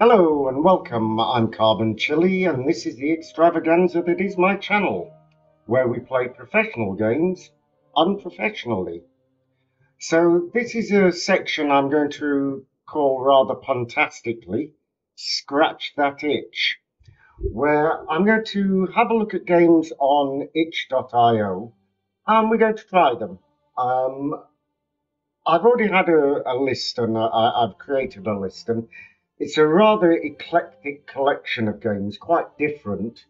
Hello and welcome, I'm Carbon Chilli and this is the extravaganza that is my channel, where we play professional games unprofessionally. So this is a section I'm going to call rather puntastically, Scratch That Itch, where I'm going to have a look at games on itch.io and we're going to try them. Um, I've already had a, a list and I, I've created a list and it's a rather eclectic collection of games, quite different.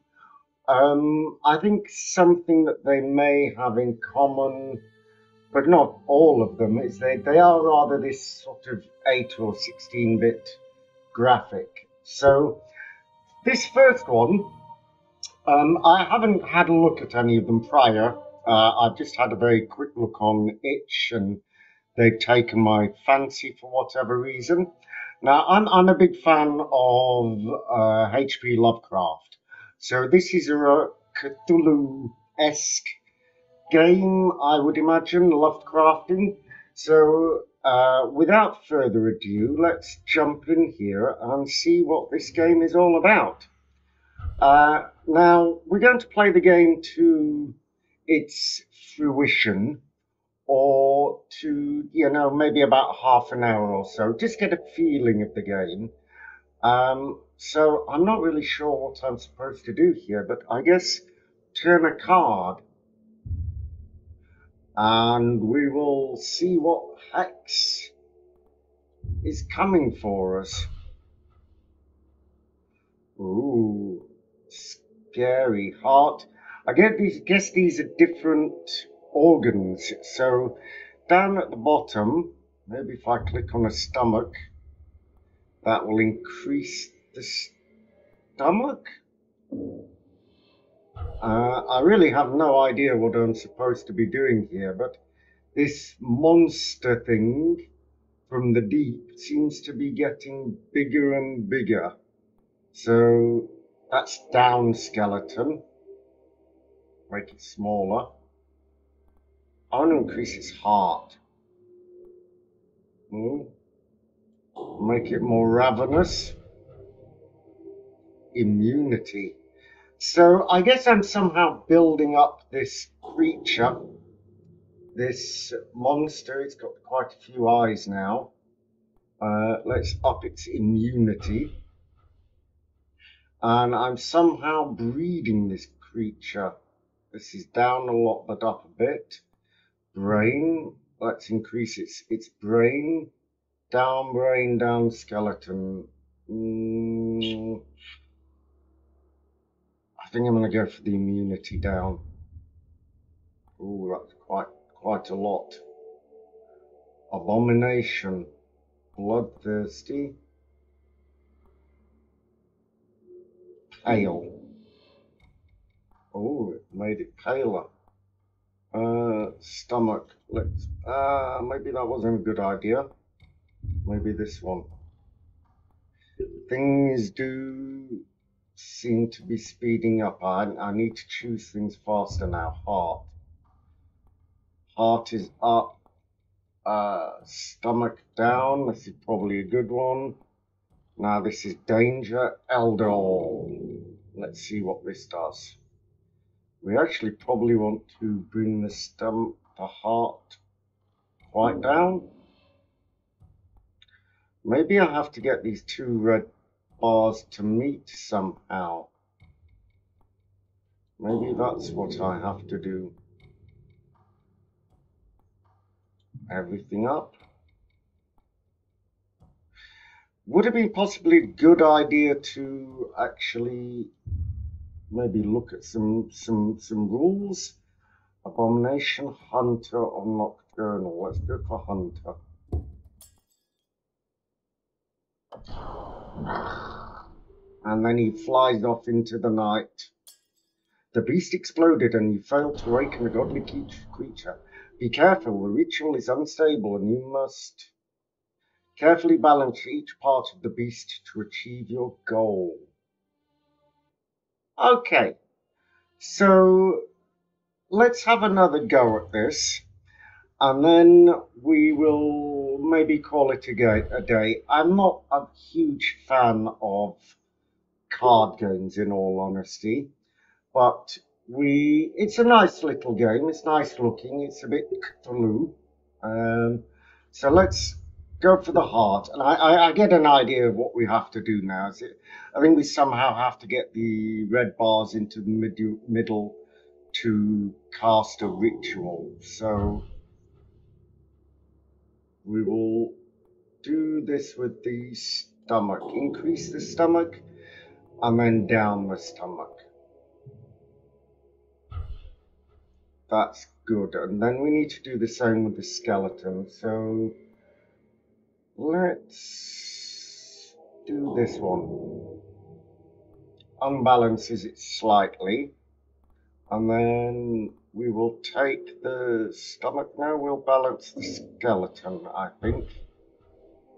Um, I think something that they may have in common, but not all of them, is they, they are rather this sort of 8 or 16 bit graphic. So, this first one, um, I haven't had a look at any of them prior. Uh, I've just had a very quick look on Itch and they've taken my fancy for whatever reason. Now, I'm, I'm a big fan of uh, H.P. Lovecraft. So this is a Cthulhu-esque game, I would imagine, Lovecrafting. So uh, without further ado, let's jump in here and see what this game is all about. Uh, now, we're going to play the game to its fruition or to, you know, maybe about half an hour or so, just get a feeling of the game. Um, so I'm not really sure what I'm supposed to do here, but I guess turn a card and we will see what hex is coming for us. Ooh, scary heart. I get these, guess these are different organs. So down at the bottom, maybe if I click on a stomach, that will increase the stomach. Uh, I really have no idea what I'm supposed to be doing here, but this monster thing from the deep seems to be getting bigger and bigger. So that's down skeleton. Make it smaller. I want to increase its heart. Hmm. Make it more ravenous. Immunity. So I guess I'm somehow building up this creature, this monster. It's got quite a few eyes now. Uh, let's up its immunity. And I'm somehow breeding this creature. This is down a lot, but up a bit brain. Let's increase its its brain. Down brain, down skeleton. Mm, I think I'm going to go for the immunity down. Oh, that's quite quite a lot. Abomination. Bloodthirsty. Pale. Oh, it made it paler. Uh, stomach. Let's. Uh, maybe that wasn't a good idea. Maybe this one. Things do seem to be speeding up. I, I need to choose things faster now. Heart. Heart is up. Uh, stomach down. This is probably a good one. Now this is danger. Eldol. Let's see what this does. We actually probably want to bring the stump, the heart quite down. Maybe I have to get these two red bars to meet somehow. Maybe that's what I have to do. Everything up. Would it be possibly a good idea to actually maybe look at some some some rules. Abomination, hunter, or nocturnal. Let's go for hunter. And then he flies off into the night. The beast exploded and you failed to awaken the godly creature. Be careful, the ritual is unstable and you must carefully balance each part of the beast to achieve your goal. Okay, so let's have another go at this, and then we will maybe call it a day. I'm not a huge fan of card games, in all honesty, but we it's a nice little game. It's nice looking. It's a bit Cthulhu. Um, so let's go for the heart. And I, I, I, get an idea of what we have to do now. Is It, I think we somehow have to get the red bars into the middle, middle to cast a ritual. So we will do this with the stomach. Increase the stomach and then down the stomach. That's good. And then we need to do the same with the skeleton. So let's do this one. Unbalances it slightly. And then we will take the stomach now. We'll balance the skeleton, I think.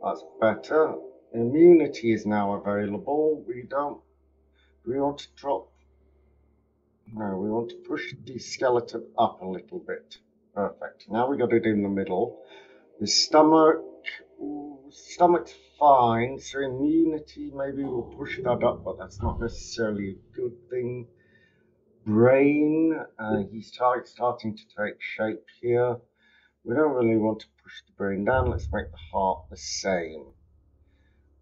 That's better. Immunity is now available. We don't... We want to drop no, we want to push the skeleton up a little bit. Perfect. Now we got it in the middle. The stomach, stomach's fine. So immunity, maybe we'll push that up, but that's not necessarily a good thing. Brain, uh, he's starting to take shape here. We don't really want to push the brain down. Let's make the heart the same.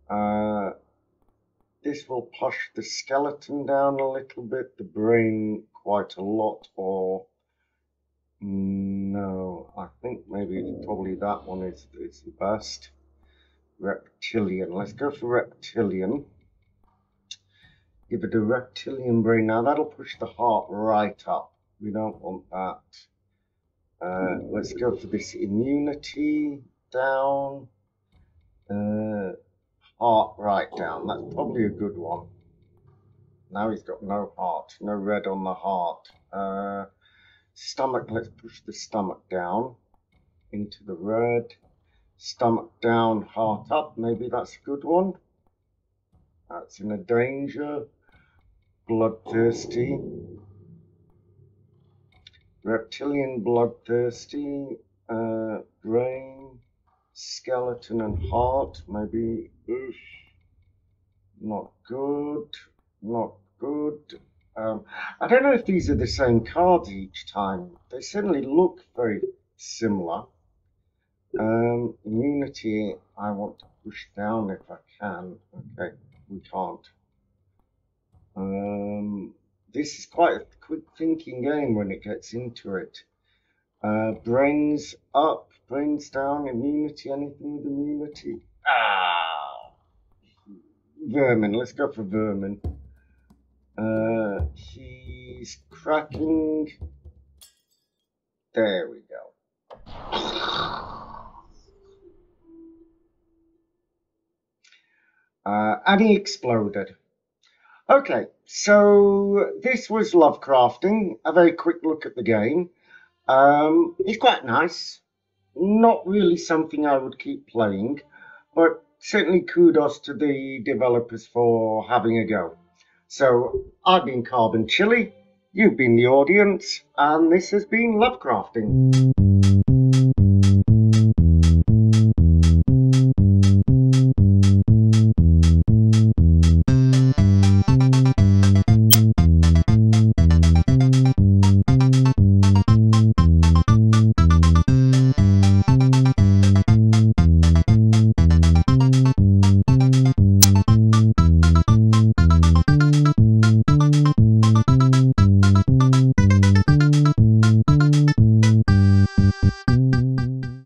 Uh, this will push the skeleton down a little bit, the brain quite a lot, or no, I think maybe probably that one is, is the best. Reptilian, let's go for reptilian. Give it a reptilian brain. Now that'll push the heart right up. We don't want that. Uh, let's go for this immunity down. Uh, heart right down. That's probably a good one. Now he's got no heart, no red on the heart. Uh, stomach, let's push the stomach down into the red. Stomach down, heart up. Maybe that's a good one. That's in a danger. Bloodthirsty. Reptilian bloodthirsty. Uh, brain skeleton and heart, maybe oof, not good, not good. Um, I don't know if these are the same cards each time. They certainly look very similar. Um, immunity, I want to push down if I can. Okay, we can't. Um, this is quite a quick thinking game when it gets into it. Uh, brains up, brains down, immunity, anything with immunity? Ah! Vermin, let's go for vermin. Uh, he's cracking. There we go. Uh, and he exploded. Okay, so this was Lovecrafting, a very quick look at the game. Um, it's quite nice. Not really something I would keep playing, but certainly kudos to the developers for having a go. So I've been Carbon Chilli, you've been the audience, and this has been Lovecrafting.